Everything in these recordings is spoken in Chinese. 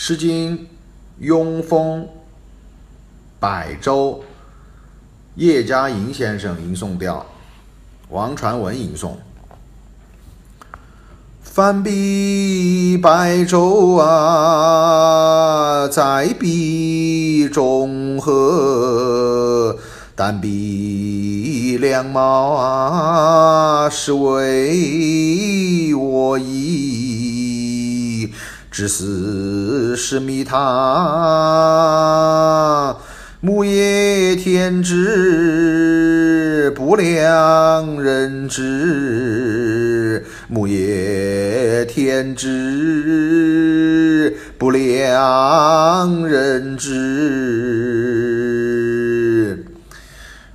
诗经·雍风·百舟，叶嘉莹先生吟诵调，王传文吟诵。翻笔白舟啊，在笔中和，但比两毛啊，是为我意。至死是迷他，木叶天知不良人知，木叶天知不良人知。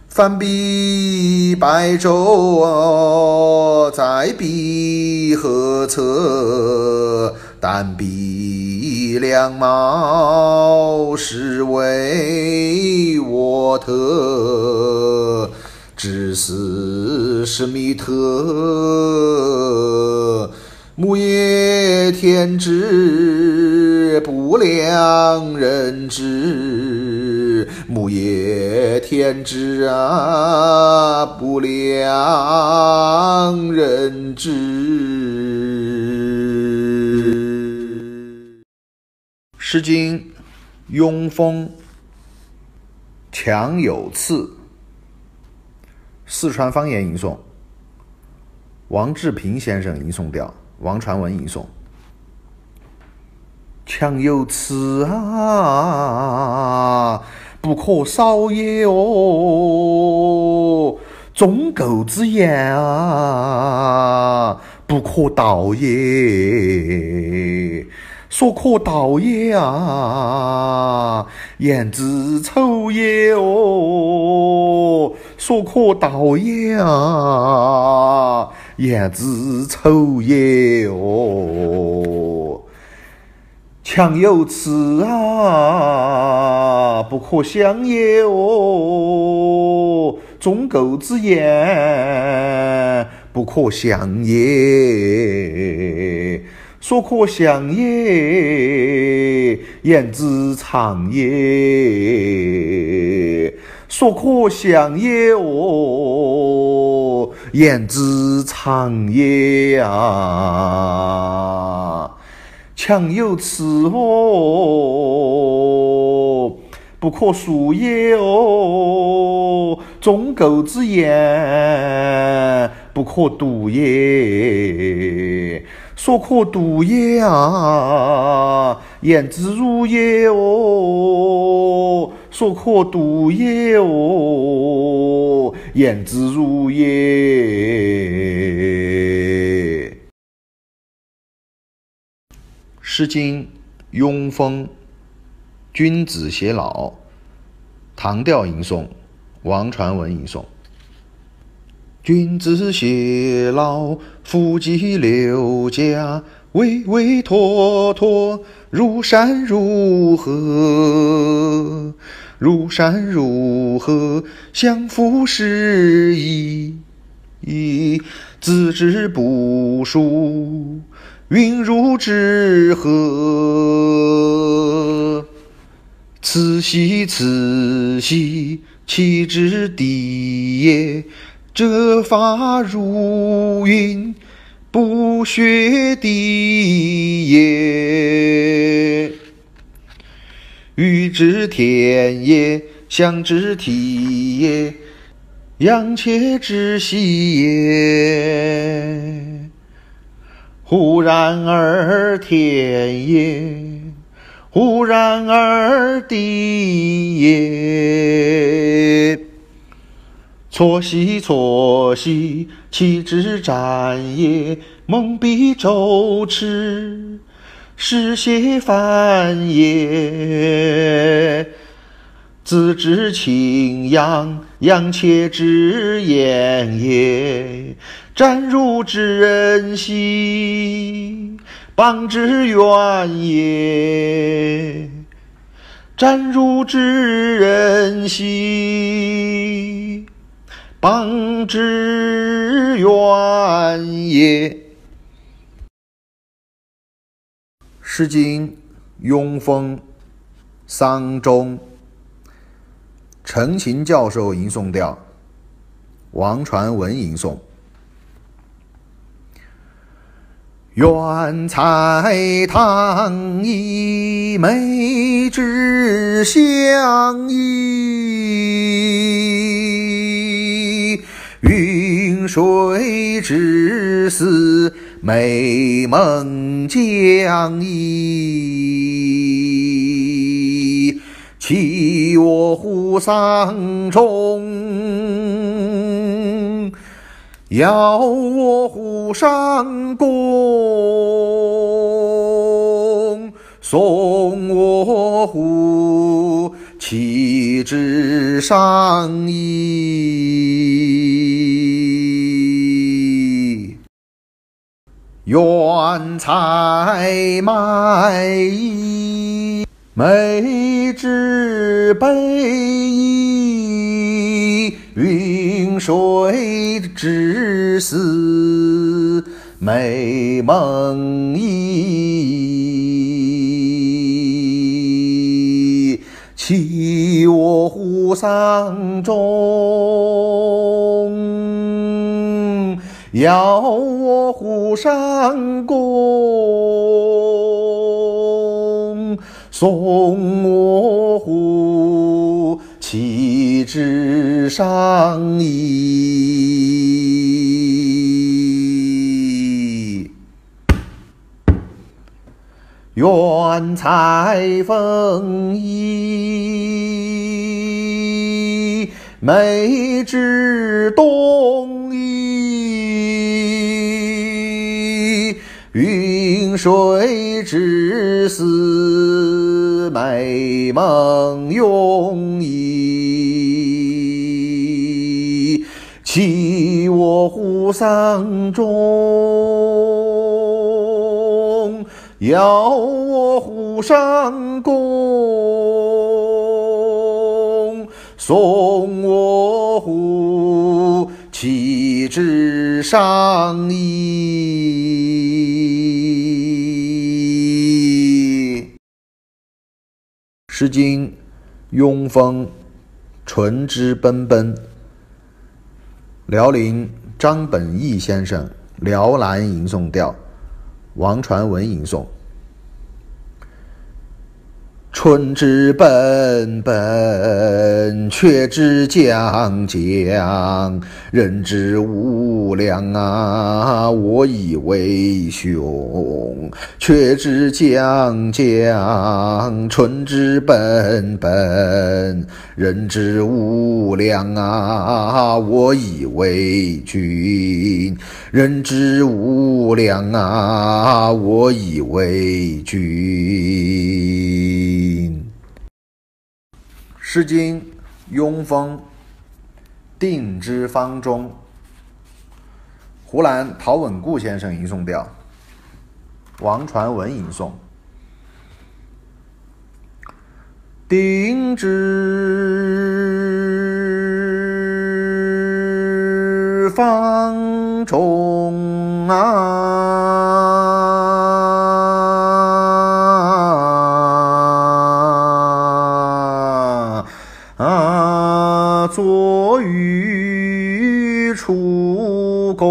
翻笔白舟，在彼何侧？但比两毛，是为我特。至死是弥特，木叶天之不良人知，木叶天之啊，不良人知。《诗经·雍风·强有次》，四川方言吟诵，王志平先生吟诵调，王传文吟诵。强有次啊，不可少也哦；纵构之言啊，不可道也。所可道也啊，言之丑也哦；所可道也啊，言之丑也哦。强有次啊，不可想也哦；纵构之言，不可象也。所可象也，言之长也；所可象也哦，言之长也啊。强有次哦，不可述也哦；纵构之言，不可读也。所可读也啊，言之如也哦；所可读也哦，言之如也。《诗经·雍风·君子偕老》，唐调吟诵，王传文吟诵。君子偕老，夫妻六家，巍巍拓拓，如山如河，如山如河，相夫适矣。子之不淑，云如之何？此兮此兮，其之敌也。折发如云，不学地也。欲知天也，象之体也，阳且知息也。忽然而天也，忽然而地也。错兮错兮，其之战也；蒙蔽周驰，是邪反也。子之清阳，阳且之言也；战如之人兮，邦之远也；战如之人兮。邦之远也。《诗经·雍风，桑钟。陈琴教授吟诵调，王传文吟诵。远采棠衣，美之相依。云水之思，美梦将矣。弃我乎桑中，邀我乎上宫，送我乎岂之上矣。远采麦衣。美之悲意，云水之思，美梦矣。弃我乎桑中，邀我乎上宫。送我乎岂之上衣？愿采风衣，美之东夷。云水之思，美梦永依。弃我乎桑中，邀我乎上宫，送我乎岂之上衣？《诗经·雍风·春之奔奔》，辽宁张本义先生辽南吟诵调，王传文吟诵。春之本本，却之将将，人之无量啊！我以为雄。却之将将，春之本本，人之无量啊！我以为君。人之无量啊！我以为君。《诗经·雍风·定之方中》，湖南陶稳固先生吟诵调，王传文吟诵。定之方中啊！坐于楚宫，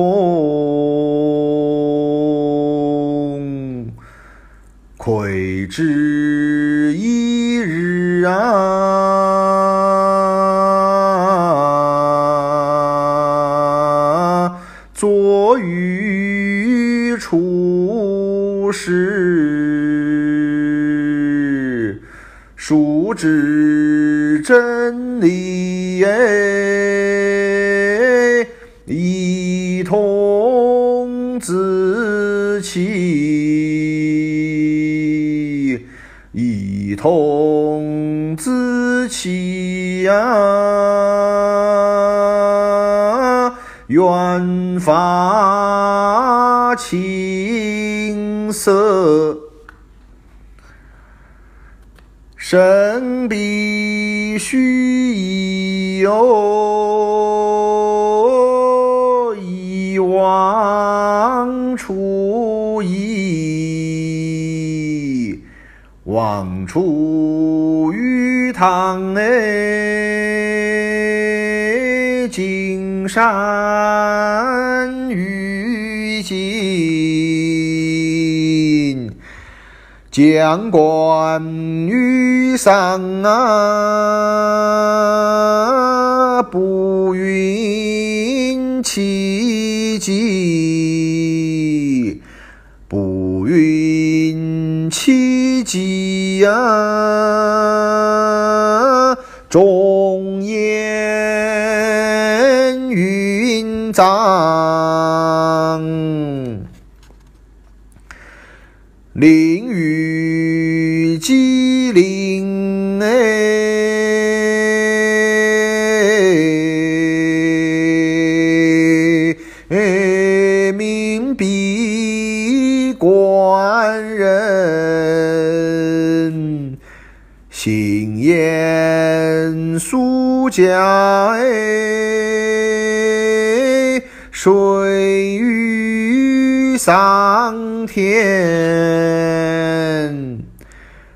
窥之一日啊！坐于楚时，孰知真理？耶，一童自弃，一童自弃呀，远发青色。身必须有一往出矣，往。当初玉堂哎，金山将官于上啊，不允其疾，不允其疾呀，中烟云章，家哎，谁与上天？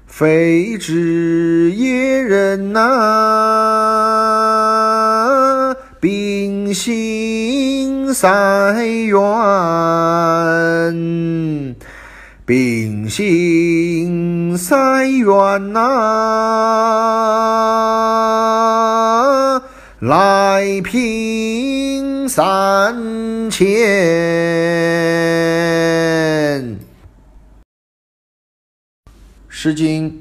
非知野人呐，秉性善缘，秉性善缘呐，来平三千。《诗经·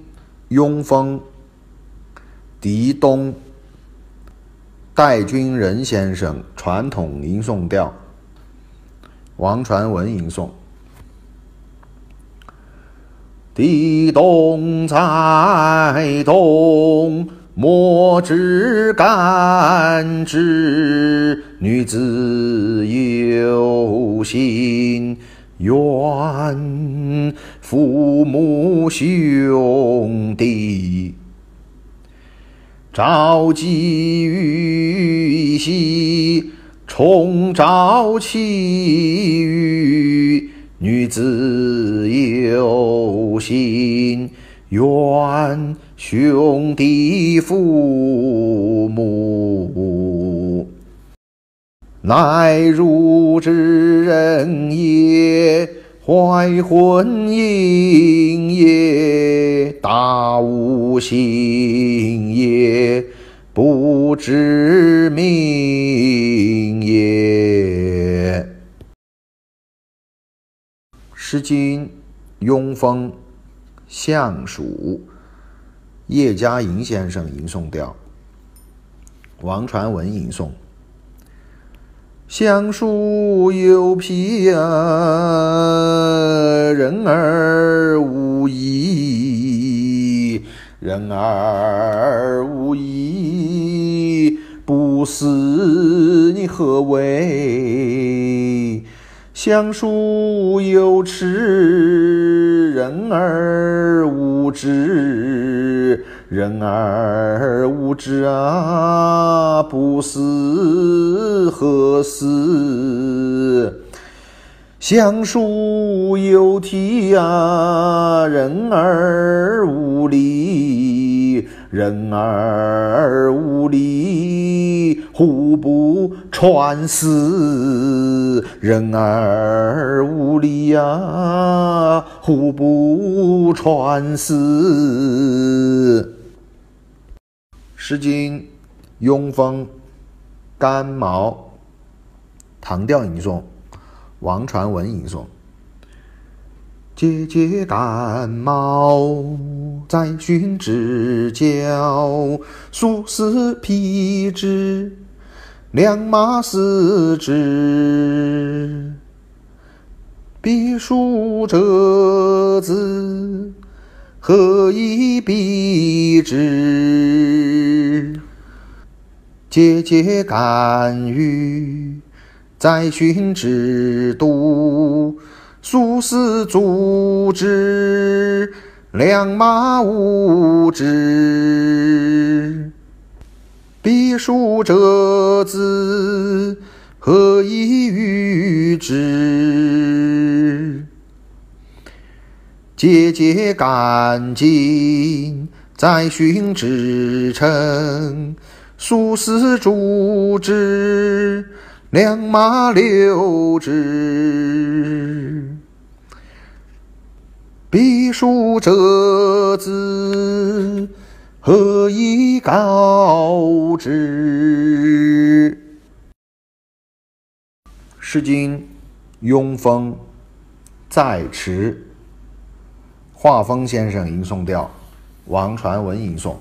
雍风·狄东》戴君仁先生传统吟诵调，王传文吟诵。狄东在东，莫之干之，女子有心。愿父母兄弟，朝夕与兮，重朝气雨。女子有心，愿兄弟父母。乃汝之人也，怀魂萦也，大吾心也，不知命也。《诗经·雍风·相属》叶嘉莹先生吟诵调，王传文吟诵。相书有皮呀，人而无义，人而无义，不思你何为？相属有耻，人而无知。人而无知啊，不思何事？相属有体啊，人而无礼，人而无礼，互不传思。人而无礼呀，互不传思。《诗经·雍风·干毛》唐调吟诵，王传文吟诵。节节干毛，在寻之交。苏丝披之，良马食之。彼属者子。何以避之？节节干预，在寻之度。苏丝足之，良马无之。彼属者子，何以御之？节节干净，在寻之城。数丝竹枝，两马六之。彼书折子，何以告之？《诗经·雍风·在池》，华峰先生吟诵调，王传文吟诵。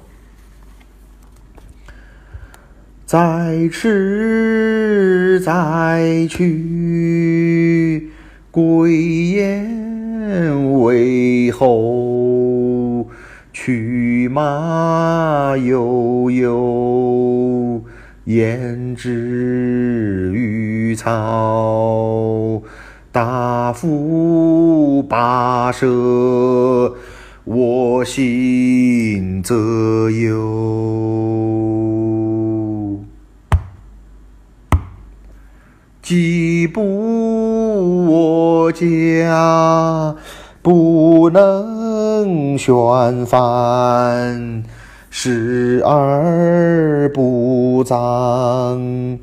在池在渠，归雁为侯。驱马悠悠，雁之于草。大夫跋涉，我心则忧。既不家，不能宣翻；视而不彰。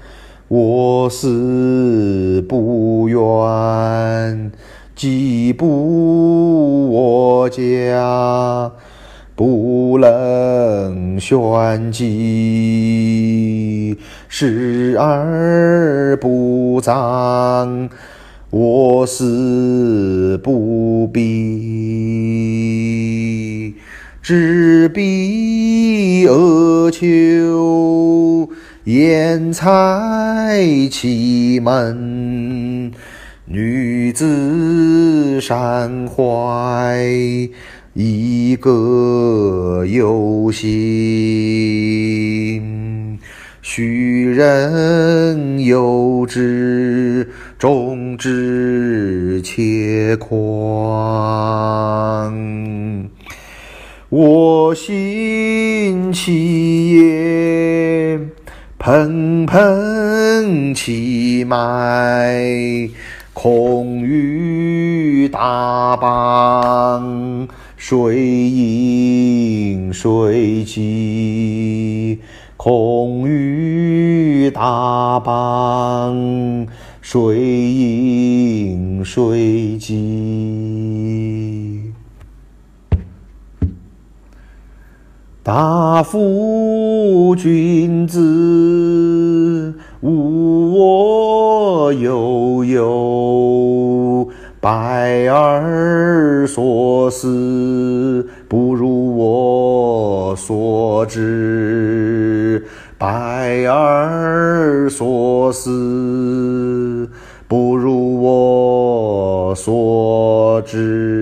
我思不远，既不我家，不能宣己；视而不彰，我思不避。执笔而求。言采其门，女子善怀，一个有心。许人有之，众之且宽。我心其也。怦怦其脉，空余大邦，谁应谁济？空余大邦，谁应谁济？大夫君子，无我悠悠。百尔所思，不如我所知。百尔所思，所知。